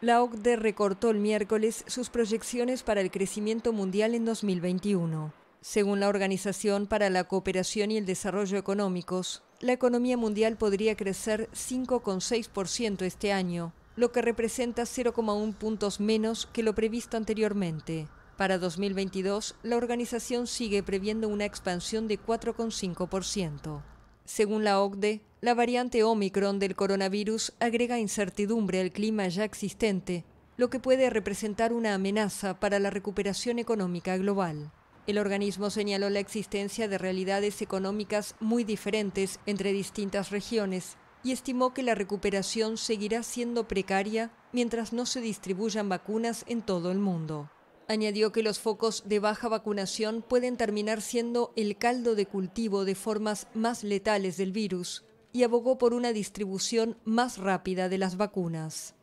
La OCDE recortó el miércoles sus proyecciones para el crecimiento mundial en 2021. Según la Organización para la Cooperación y el Desarrollo Económicos, la economía mundial podría crecer 5,6% este año, lo que representa 0,1 puntos menos que lo previsto anteriormente. Para 2022, la organización sigue previendo una expansión de 4,5%. Según la OCDE, la variante Omicron del coronavirus agrega incertidumbre al clima ya existente, lo que puede representar una amenaza para la recuperación económica global. El organismo señaló la existencia de realidades económicas muy diferentes entre distintas regiones y estimó que la recuperación seguirá siendo precaria mientras no se distribuyan vacunas en todo el mundo. Añadió que los focos de baja vacunación pueden terminar siendo el caldo de cultivo de formas más letales del virus y abogó por una distribución más rápida de las vacunas.